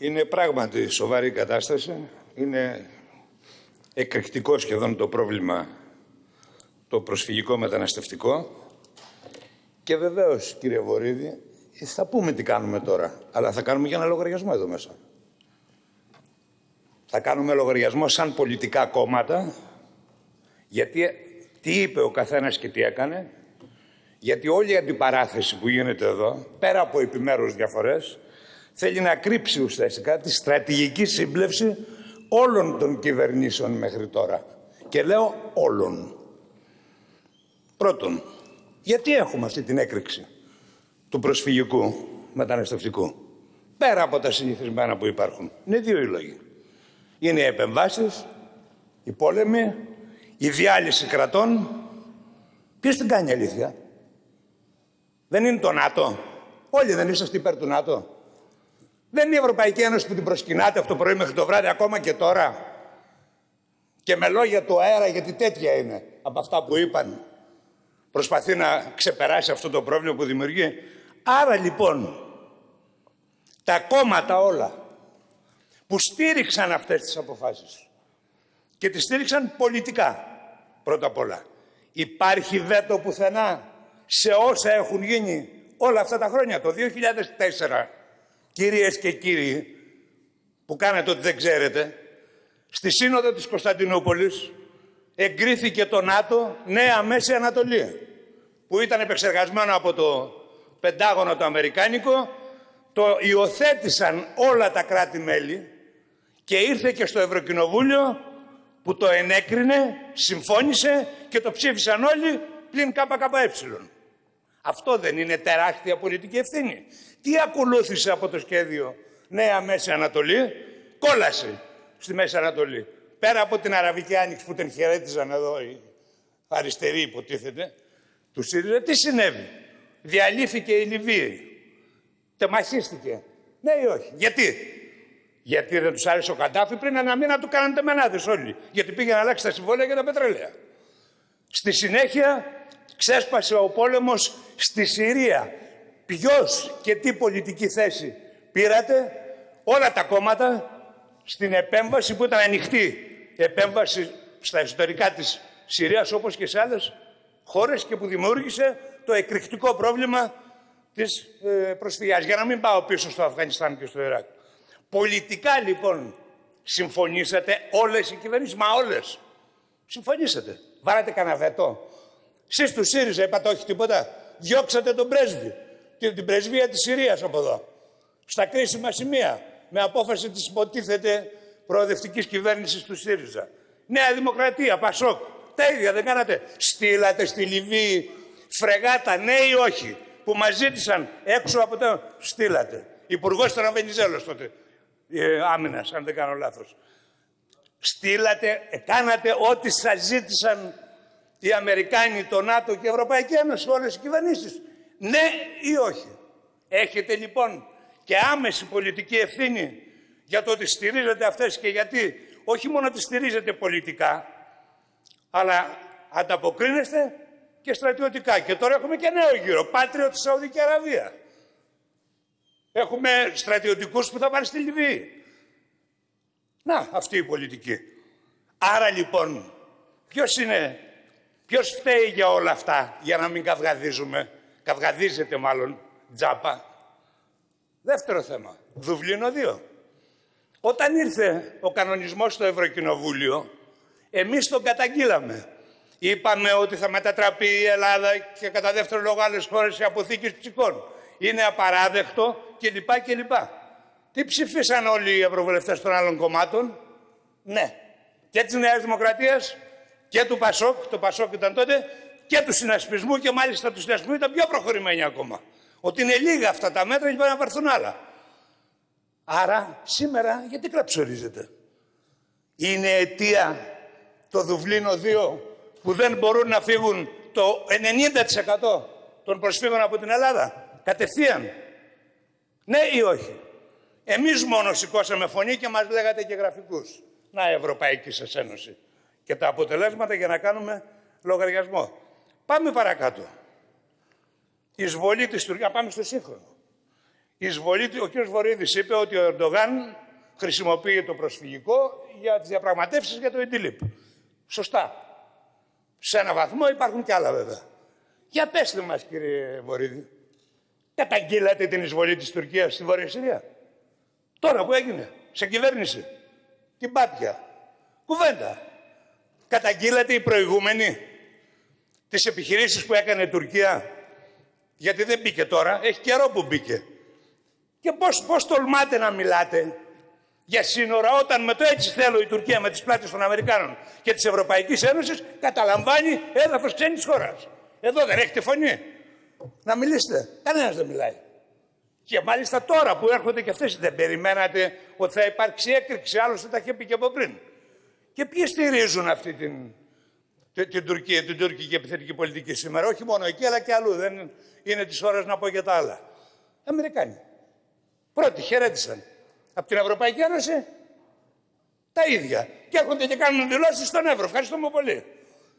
Είναι πράγματι σοβαρή κατάσταση. Είναι εκρηκτικό σχεδόν το πρόβλημα το προσφυγικό μεταναστευτικό. Και βεβαίως, κύριε Βορύδη, θα πούμε τι κάνουμε τώρα. Αλλά θα κάνουμε και ένα λογαριασμό εδώ μέσα. Θα κάνουμε λογαριασμό σαν πολιτικά κόμματα. Γιατί τι είπε ο καθένας και τι έκανε. Γιατί όλη η αντιπαράθεση που γίνεται εδώ, πέρα από επιμέρους διαφορές, θέλει να κρύψει ουσιαστικά τη στρατηγική σύμπλευση όλων των κυβερνήσεων μέχρι τώρα. Και λέω όλων. Πρώτον, γιατί έχουμε αυτή την έκρηξη του προσφυγικού μεταναστευτικού. Πέρα από τα συνηθισμένα που υπάρχουν; Είναι δύο οι λόγοι. Είναι οι επεμβάσεις, οι πόλεμοι, η διάλυση κρατών. Ποιος την κάνει αλήθεια; Δεν είναι το ΝΑΤΟ. Όλοι δεν είσαστε υπέρ του ΝΑΤΟ. Δεν είναι η Ευρωπαϊκή Ένωση που την προσκυνάτε αυτό το πρωί μέχρι το βράδυ ακόμα και τώρα. Και με λόγια του αέρα γιατί τέτοια είναι από αυτά που είπαν. Προσπαθεί να ξεπεράσει αυτό το πρόβλημα που δημιουργεί. Άρα λοιπόν τα κόμματα όλα που στήριξαν αυτές τις αποφάσεις και τις στήριξαν πολιτικά πρώτα απ' όλα. Υπάρχει βέτο πουθενά σε όσα έχουν γίνει όλα αυτά τα χρόνια. Το 2004 Κυρίες και κύριοι, που κάνετε ότι δεν ξέρετε, στη Σύνοδο της Κωνσταντινούπολης εγκρίθηκε το ΝΑΤΟ Νέα Μέση Ανατολή, που ήταν επεξεργασμένο από το Πεντάγωνο το Αμερικάνικο, το υιοθέτησαν όλα τα κράτη-μέλη και ήρθε και στο Ευρωκοινοβούλιο που το ενέκρινε, συμφώνησε και το ψήφισαν όλοι πλην ΚΚΕ. Αυτό δεν είναι τεράστια πολιτική ευθύνη. Τι ακολούθησε από το σχέδιο Νέα Μέση Ανατολή; Κόλασε στη Μέση Ανατολή. Πέρα από την Αραβική Άνοιξη που την χαιρέτιζαν εδώ οι αριστεροί υποτίθεται, του ΣΥΡΙΖΑ, τι συνέβη; Διαλύθηκε η Λιβύη. Τεμαχίστηκε. Ναι ή όχι; Γιατί; Γιατί δεν τους άρεσε ο Καντάφη πριν ένα μήνα του κάνανε τεμενάδες όλοι. Γιατί πήγε να αλλάξει τα συμβόλαια για τα πετρέλαια. Στη συνέχεια ξέσπασε ο πόλεμος στη Συρία ποιος και τι πολιτική θέση πήρατε; Όλα τα κόμματα στην επέμβαση που ήταν ανοιχτή επέμβαση στα εσωτερικά της Συρίας όπως και σε άλλες χώρες και που δημιούργησε το εκρηκτικό πρόβλημα της ε, προσφυγιάς. Για να μην πάω πίσω στο Αφγανιστάν και στο Ιράκ. Πολιτικά λοιπόν συμφωνήσατε όλες οι κυβερνήσεις, μα όλες. Συμφωνήσατε. Βάλατε κανένα βέτο. Εσείς τους ΣΥΡΙΖΑ είπατε όχι τίποτα. Διώξατε τον πρέσβη την πρεσβεία της Συρίας από εδώ. Στα κρίσιμα σημεία. Με απόφαση της υποτίθεται προοδευτικής κυβέρνησης του ΣΥΡΙΖΑ. Νέα Δημοκρατία, Πασόκ. Τα ίδια δεν κάνατε. Στείλατε στη Λιβύη φρεγάτα, ναι ή όχι. Που μας ζήτησαν έξω από το... Στείλατε. Υπουργός ήταν ο Βενιζέλος τότε. Ε, άμυνας, αν δεν κάνω λάθος. Στείλατε, κάνατε ό,τι σας ζήτησαν οι Αμερικάνοι, το ΝΑΤΟ και η Ευρωπαϊκή Ένωση, όλες οι κυβερνήσεις. Ναι ή όχι. Έχετε λοιπόν και άμεση πολιτική ευθύνη για το ότι στηρίζετε αυτές και γιατί όχι μόνο τις στηρίζετε πολιτικά, αλλά ανταποκρίνεστε και στρατιωτικά. Και τώρα έχουμε και νέο γύρο, πάτριο της Σαουδική Αραβία. Έχουμε στρατιωτικούς που θα πάνε στη Λιβύη. Να, αυτή η πολιτική. Άρα λοιπόν, ποιος είναι, ποιος φταίει για όλα αυτά, για να μην καυγαδίζουμε; Καυγαδίζεται μάλλον τζάπα. Δεύτερο θέμα, Δουβλίνο 2. Όταν ήρθε ο κανονισμός στο Ευρωκοινοβούλιο, εμείς τον καταγγείλαμε. Είπαμε ότι θα μετατραπεί η Ελλάδα και κατά δεύτερο λόγο άλλες χώρες σε αποθήκες ψυχών. Είναι απαράδεκτο κλπ. κλπ. Τι ψηφίσαν όλοι οι ευρωβουλευτές των άλλων κομμάτων; Ναι. Και της Νέας Δημοκρατίας; Και του Πασόκ, το Πασόκ ήταν τότε, και του συνασπισμού και μάλιστα του συνασπισμού ήταν πιο προχωρημένοι ακόμα. Ότι είναι λίγα αυτά τα μέτρα και πρέπει να πάρθουν άλλα. Άρα σήμερα γιατί κλαψορίζεται. Είναι αιτία το Δουβλίνο 2 που δεν μπορούν να φύγουν το 90% των προσφύγων από την Ελλάδα; Κατευθείαν. Ναι ή όχι; Εμείς μόνο σηκώσαμε φωνή και μας λέγατε και γραφικούς. Να Ευρωπαϊκή σας Ένωση. Και τα αποτελέσματα για να κάνουμε λογαριασμό. Πάμε παρακάτω. Η εισβολή της Τουρκίας, πάμε στο σύγχρονο. εισβολή, ο κ. Βορύδης είπε ότι ο Ερντογάν χρησιμοποιεί το προσφυγικό για τις διαπραγματεύσεις για το Ιντιλίπ. Σωστά. Σε ένα βαθμό υπάρχουν και άλλα βέβαια. Για πέστε μας κύριε Βορύδη. Καταγγείλατε την εισβολή της Τουρκίας στη Βόρεια Συρία; Τώρα που έγινε. Σε κυβέρνηση. Την Πάπια. Κουβέντα. Καταγγείλατε οι προηγούμενοι τις επιχειρήσεις που έκανε η Τουρκία; Γιατί δεν μπήκε τώρα. Έχει καιρό που μπήκε. Και πώς, πώς τολμάτε να μιλάτε για σύνορα όταν με το έτσι θέλω η Τουρκία με τις πλάτες των Αμερικάνων και της Ευρωπαϊκής Ένωσης καταλαμβάνει έδαφος ξένης χώρας. Εδώ δεν έχετε φωνή. Να μιλήσετε. Κανένας δεν μιλάει. Και μάλιστα τώρα που έρχονται και αυτές δεν περιμένατε ότι θα υπάρξει έκρηξη. Άλλωστε τα είχε πει και από πριν. Και ποιοι στηρίζουν αυτή την, την, την Τουρκία, την τουρκική επιθετική πολιτική σήμερα; Όχι μόνο εκεί αλλά και αλλού. Δεν είναι τις ώρες να πω και τα άλλα. Αμερικάνοι. Πρώτοι χαιρέτησαν. Από την Ευρωπαϊκή Ένωση τα ίδια. Και έρχονται και κάνουν δηλώσεις στον Εύρο. Ευχαριστούμε πολύ.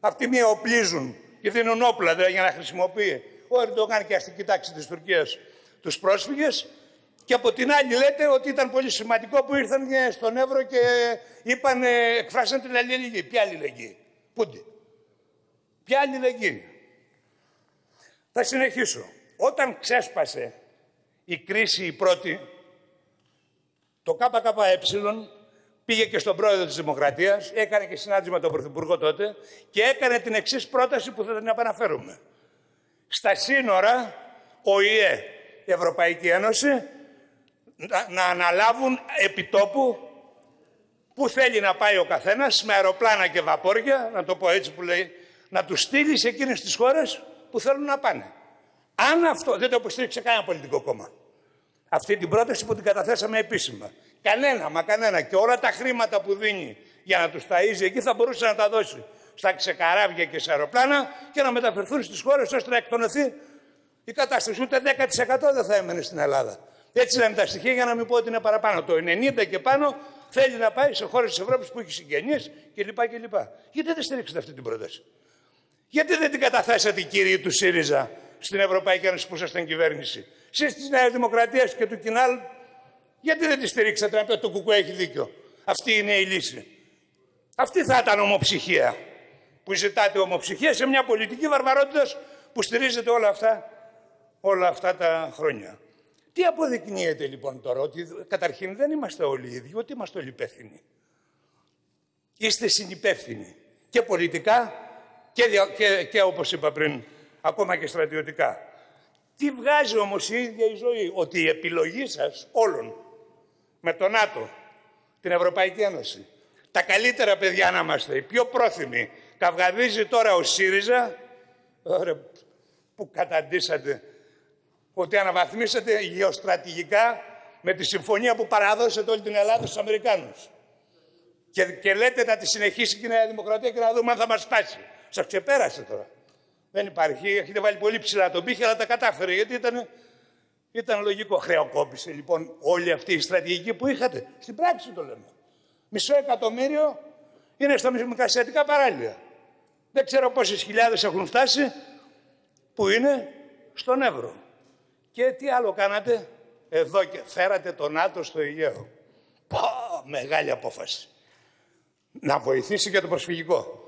Απ' τη μία οπλίζουν και δίνουν όπλα δηλαδή, για να χρησιμοποιεί ο Ερντογάν και αστική τάξη της Τουρκίας τους πρόσφυγες. Και από την άλλη λέτε ότι ήταν πολύ σημαντικό που ήρθαν στον Εύρο και είπαν, εκφράσαν την αλληλεγγύη. Ποια αλληλεγγύη; Πούντι. Ποια αλληλεγγύη; Θα συνεχίσω. Όταν ξέσπασε η κρίση η πρώτη, το ΚΚΕ πήγε και στον πρόεδρο της Δημοκρατίας, έκανε και συνάντηση με τον Πρωθυπουργό τότε και έκανε την εξής πρόταση που θα την επαναφέρουμε. Στα σύνορα, ο ΙΕ, η Ευρωπαϊκή Ένωση, να, να αναλάβουν επιτόπου που θέλει να πάει ο καθένας με αεροπλάνα και βαπόρια, να το πω έτσι που λέει, να τους στείλει σε εκείνες τις χώρες που θέλουν να πάνε. Αν αυτό δεν το υποστήριξε κανένα πολιτικό κόμμα. Αυτή την πρόταση που την καταθέσαμε επίσημα. Κανένα, μα κανένα. Και όλα τα χρήματα που δίνει για να τους ταΐζει εκεί θα μπορούσε να τα δώσει στα ξεκαράβια και σε αεροπλάνα και να μεταφερθούν στις χώρες ώστε να εκτονωθεί η κατάσταση. Ούτε 10% δεν θα έμενε στην Ελλάδα. Έτσι λένε τα στοιχεία για να μην πω ότι είναι παραπάνω. Το 90% και πάνω θέλει να πάει σε χώρες της Ευρώπης που έχει συγγενείς κλπ. κλπ. Γιατί δεν στηρίξετε αυτή την πρόταση; Γιατί δεν την καταθέσατε, κύριοι του ΣΥΡΙΖΑ, στην Ευρωπαϊκή Ένωση που ήσασταν κυβέρνηση; Εσείς της Νέας Δημοκρατίας και του Κινάλ, γιατί δεν τη στηρίξατε να πει ότι το Κουκουέ έχει δίκιο; Αυτή είναι η λύση. Αυτή θα ήταν ομοψυχία. Που ζητάτε ομοψυχία σε μια πολιτική βαρβαρότητας που στηρίζεται όλα αυτά, όλα αυτά τα χρόνια. Τι αποδεικνύεται λοιπόν τώρα, ότι καταρχήν δεν είμαστε όλοι οι ίδιοι, ότι είμαστε όλοι υπεύθυνοι. Είστε συνυπεύθυνοι και πολιτικά και, και, και όπως είπα πριν, ακόμα και στρατιωτικά. Τι βγάζει όμως η ίδια η ζωή, ότι η επιλογή σας όλων με τον ΝΑΤΟ, την Ευρωπαϊκή Ένωση, τα καλύτερα παιδιά να είμαστε, οι πιο πρόθυμοι, καυγαδίζει τώρα ο ΣΥΡΙΖΑ, ωραία, που καταντήσατε ότι αναβαθμίσατε γεωστρατηγικά με τη συμφωνία που παραδώσετε όλη την Ελλάδα στους Αμερικάνους. Και, και λέτε να τη συνεχίσει και η Νέα Δημοκρατία και να δούμε αν θα μας σπάσει. Σας ξεπέρασε τώρα. Δεν υπάρχει. Έχετε βάλει πολύ ψηλά τον πύχη, αλλά τα κατάφερε γιατί ήταν, ήταν λογικό. Χρεοκόπησε λοιπόν όλη αυτή η στρατηγική που είχατε. Στην πράξη το λέμε. Μισό εκατομμύριο είναι στα μικρασιατικά παράλια. Δεν ξέρω πόσες χιλιάδες έχουν φτάσει που είναι στον Εύρο. Και τι άλλο κάνατε; Εδώ και φέρατε τον ΝΑΤΟ στο Αιγαίο. Πω, μεγάλη απόφαση. Να βοηθήσει για το προσφυγικό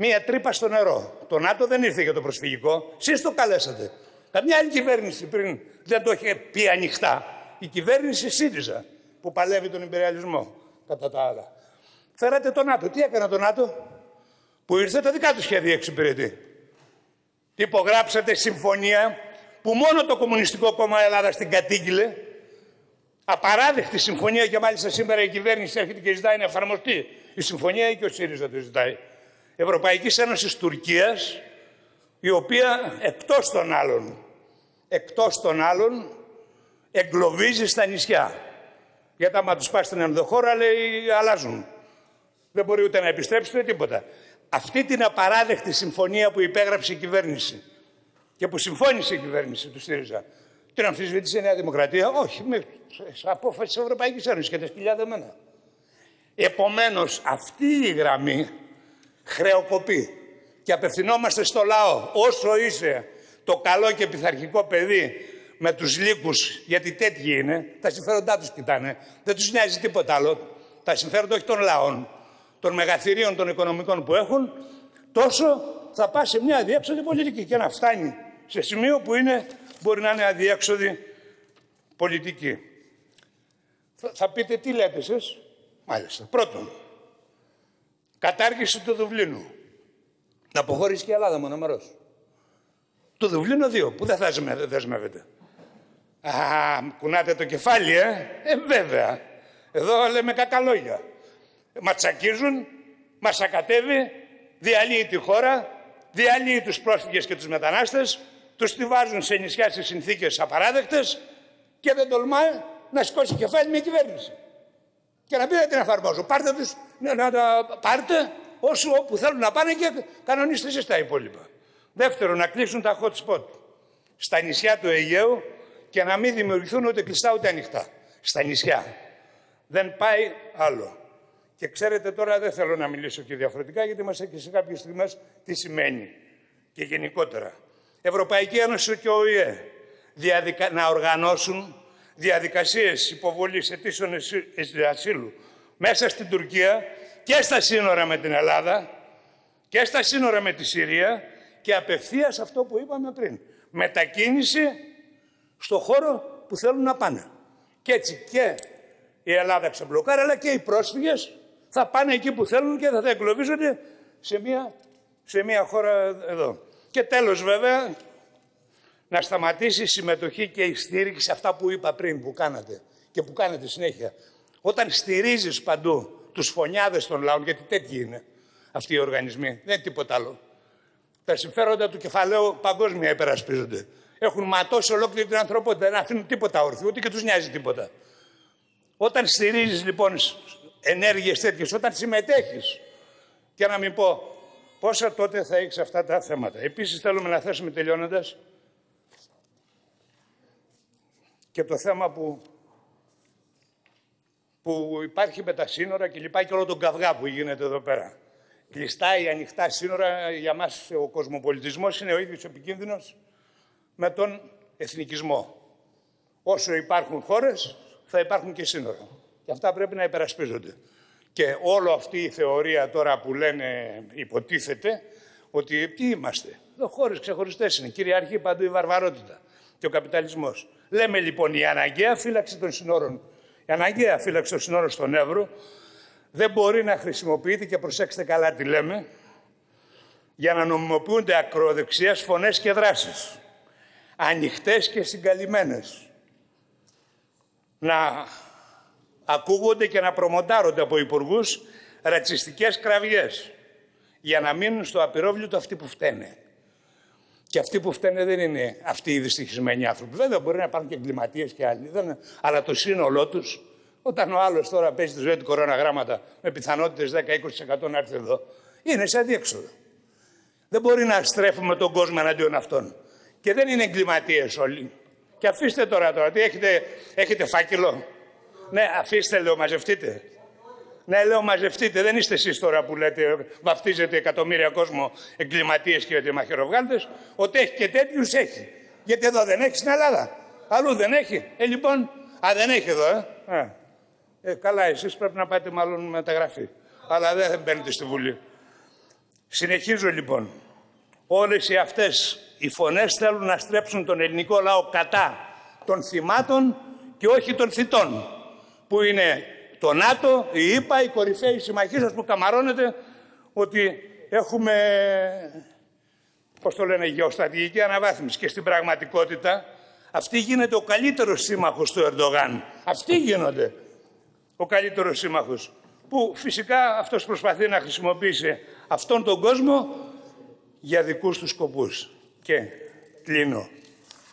μία τρύπα στο νερό. Το ΝΑΤΟ δεν ήρθε για το προσφυγικό. Εσείς το καλέσατε. Καμιά άλλη κυβέρνηση πριν δεν το είχε πει ανοιχτά. Η κυβέρνηση ΣΥΡΙΖΑ που παλεύει τον υπεριαλισμό κατά τα άλλα. Φέρατε το ΝΑΤΟ. Τι έκανε το ΝΑΤΟ; Που ήρθε τα δικά του σχέδια εξυπηρετεί. Υπογράψατε συμφωνία που μόνο το Κομμουνιστικό Κόμμα Ελλάδας την κατήγγειλε. Απαράδεκτη συμφωνία και μάλιστα σήμερα η κυβέρνηση έρχεται και ζητάει να εφαρμοστεί η συμφωνία ή και ο ΣΥΡΙΖΑ το ζητάει. Ευρωπαϊκής Ένωσης Τουρκίας, η οποία εκτός των άλλων, εκτός των άλλων, εγκλωβίζει στα νησιά. Γιατί άμα τους πάει στην ενδοχώρα, λέει, αλλάζουν. Δεν μπορεί ούτε να επιστρέψει ούτε τίποτα. Αυτή την απαράδεκτη συμφωνία που υπέγραψε η κυβέρνηση και που συμφώνησε η κυβέρνηση του ΣΥΡΙΖΑ, την αμφισβήτησε η Νέα Δημοκρατία. Όχι, με απόφαση της Ευρωπαϊκής Ένωσης και τα σκυλιά δεμένα. Επομένως, αυτή η γραμμή χρεοκοπεί. Και απευθυνόμαστε στο λαό. Όσο είσαι το καλό και πειθαρχικό παιδί με τους λύκους, γιατί τέτοιοι είναι, τα συμφέροντά τους κοιτάνε. Δεν τους νοιάζει τίποτα άλλο. Τα συμφέροντα όχι των λαών, των μεγαθυρίων των οικονομικών που έχουν, τόσο θα πάει σε μια αδιέξοδη πολιτική και να φτάνει σε σημείο που είναι, μπορεί να είναι αδιέξοδη πολιτική. Θα, πείτε τι λέτε εσείς; Μάλιστα. Πρώτον, κατάργηση του Δουβλίνου. Να αποχωρήσει και η Ελλάδα μονομερός. Το Δουβλίνο 2, που δεν θα δεσμεύεται. Α, κουνάτε το κεφάλι, ε. Ε, βέβαια. Εδώ λέμε κακά λόγια. Ματσακίζουν, μας ακατεύει, διαλύει τη χώρα, διαλύει τους πρόσφυγες και τους μετανάστες, τους τη βάζουν σε νησιά σε συνθήκες απαράδεκτες και δεν τολμάει να σηκώσει κεφάλι μια κυβέρνηση. Και να πει δεν την εφαρμόζω. Πάρτε τους, να, να τα πάρτε όσο όπου θέλουν να πάνε και κανονίστε εσείς τα υπόλοιπα. Δεύτερον, να κλείσουν τα hot spot στα νησιά του Αιγαίου και να μην δημιουργηθούν ούτε κλειστά ούτε ανοιχτά. Στα νησιά. Δεν πάει άλλο. Και ξέρετε τώρα δεν θέλω να μιλήσω και διαφορετικά γιατί μας έχει σε κάποιες στιγμές τι σημαίνει και γενικότερα. Ευρωπαϊκή Ένωση και ο ΙΕ διαδικα... να οργανώσουν διαδικασίες υποβολής αιτήσεων ασύλου μέσα στην Τουρκία και στα σύνορα με την Ελλάδα και στα σύνορα με τη Συρία και απευθείας αυτό που είπαμε πριν. Μετακίνηση στο χώρο που θέλουν να πάνε. Και έτσι και η Ελλάδα ξεμπλοκάρει, αλλά και οι πρόσφυγες θα πάνε εκεί που θέλουν και θα τα εγκλωβίζονται σε μια, σε μια χώρα εδώ. Και τέλος βέβαια, να σταματήσει η συμμετοχή και η στήριξη σε αυτά που είπα πριν, που κάνατε και που κάνετε συνέχεια. Όταν στηρίζεις παντού τους φωνιάδες των λαών, γιατί τέτοιοι είναι αυτοί οι οργανισμοί, δεν είναι τίποτα άλλο. Τα συμφέροντα του κεφαλαίου παγκόσμια υπερασπίζονται. Έχουν ματώσει ολόκληρη την ανθρωπότητα, δεν αφήνουν τίποτα όρθιο, ούτε και τους νοιάζει τίποτα. Όταν στηρίζεις λοιπόν ενέργειες τέτοιες, όταν συμμετέχεις και να μην πω πόσα τότε θα έχεις αυτά τα θέματα. Επίσης θέλουμε να θέσουμε τελειώνοντας και το θέμα που, που υπάρχει με τα σύνορα και λοιπά και όλο τον καυγά που γίνεται εδώ πέρα. Κλειστά ή ανοιχτά σύνορα για μας ο κοσμοπολιτισμός είναι ο ίδιος επικίνδυνος με τον εθνικισμό. Όσο υπάρχουν χώρες θα υπάρχουν και σύνορα. Και αυτά πρέπει να υπερασπίζονται. Και όλο αυτή η θεωρία τώρα που λένε, υποτίθεται, ότι τι είμαστε. Εδώ χώρες ξεχωριστές είναι. Κυριαρχεί παντού η βαρβαρότητα και ο καπιταλισμός. Λέμε λοιπόν η αναγκαία φύλαξη των συνόρων, η αναγκαία φύλαξη των συνόρων στον Εύρο δεν μπορεί να χρησιμοποιείται και προσέξτε καλά τι λέμε, για να νομιμοποιούνται ακροδεξιές φωνές και δράσεις. Ανοιχτές και συγκαλυμμένες. Να ακούγονται και να προμοντάρονται από υπουργούς ρατσιστικές κραυγές για να μείνουν στο απειρόβλητο αυτοί που φταίνε. Και αυτοί που φταίνε δεν είναι αυτοί οι δυστυχισμένοι άνθρωποι. Βέβαια μπορεί να υπάρχουν και εγκληματίες και άλλοι. Δεν... Αλλά το σύνολό τους, όταν ο άλλος τώρα παίζει τη ζωή του κοροναγράμματα με πιθανότητες 10-20% να έρθει εδώ, είναι σε αδιέξοδο. Δεν μπορεί να στρέφουμε τον κόσμο εναντίον αυτών. Και δεν είναι εγκληματίες όλοι. Και αφήστε τώρα τώρα, τι έχετε, έχετε φάκελο. Ναι, αφήστε, λέω, μαζευτείτε. Ναι, λέω, μαζευτείτε. Δεν είστε εσείς τώρα που λέτε, βαφτίζετε εκατομμύρια κόσμο εγκληματίες και μαχαιροβγάλτες. Ότι έχει και τέτοιους έχει. Γιατί εδώ δεν έχει στην Ελλάδα. Αλλού δεν έχει. Ε, λοιπόν, α, δεν έχει εδώ, ε. ε καλά, εσείς πρέπει να πάτε μάλλον μεταγραφή. Αλλά δεν μπαίνετε στη Βουλή. Συνεχίζω λοιπόν. Όλες οι αυτές οι φωνές θέλουν να στρέψουν τον ελληνικό λαό κατά των θυμάτων και όχι των θητών που είναι το ΝΑΤΟ, η ΙΠΑ, η κορυφαίοι συμμαχοί σας που καμαρώνετε ότι έχουμε, πώς το λένε, γεωστρατηγική αναβάθμιση. Και στην πραγματικότητα αυτή γίνεται ο καλύτερος σύμμαχος του Ερντογάν. Αυτοί γίνονται ο καλύτερος σύμμαχος. Που φυσικά αυτός προσπαθεί να χρησιμοποιήσει αυτόν τον κόσμο για δικούς του σκοπούς. Και κλείνω.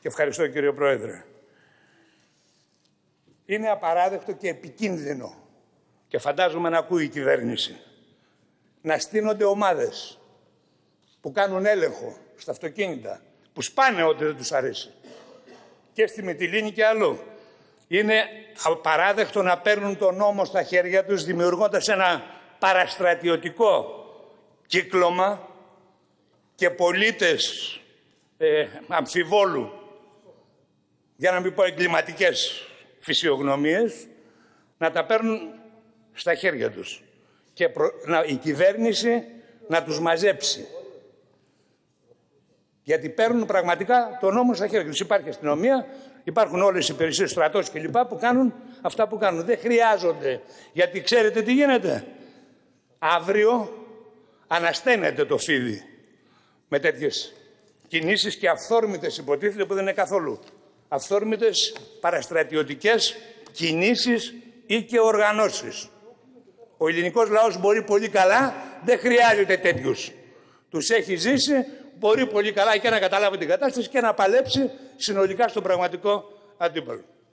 Και ευχαριστώ κύριο Πρόεδρε είναι απαράδεκτο και επικίνδυνο. Και φαντάζομαι να ακούει η κυβέρνηση. Να στείνονται ομάδες που κάνουν έλεγχο στα αυτοκίνητα, που σπάνε ό,τι δεν τους αρέσει. Και στη Μητυλίνη και αλλού. Είναι απαράδεκτο να παίρνουν τον νόμο στα χέρια τους δημιουργώντας ένα παραστρατιωτικό κύκλωμα και πολίτες ε, αμφιβόλου για να μην πω εγκληματικές φυσιογνωμίες, να τα παίρνουν στα χέρια τους και να, η κυβέρνηση να τους μαζέψει. Γιατί παίρνουν πραγματικά τον νόμο στα χέρια τους. Υπάρχει αστυνομία, υπάρχουν όλες οι υπηρεσίες στρατός κλπ. που κάνουν αυτά που κάνουν. Δεν χρειάζονται. Γιατί ξέρετε τι γίνεται; Αύριο ανασταίνεται το φίδι με τέτοιες κινήσεις και αυθόρμητες υποτίθεται που δεν είναι καθόλου. Αυθόρμητες παραστρατιωτικές κινήσεις ή και οργανώσεις. Ο ελληνικός λαός μπορεί πολύ καλά, δεν χρειάζεται τέτοιους. Τους έχει ζήσει, μπορεί πολύ καλά και να καταλάβει την κατάσταση και να παλέψει συνολικά στον πραγματικό αντίπαλο.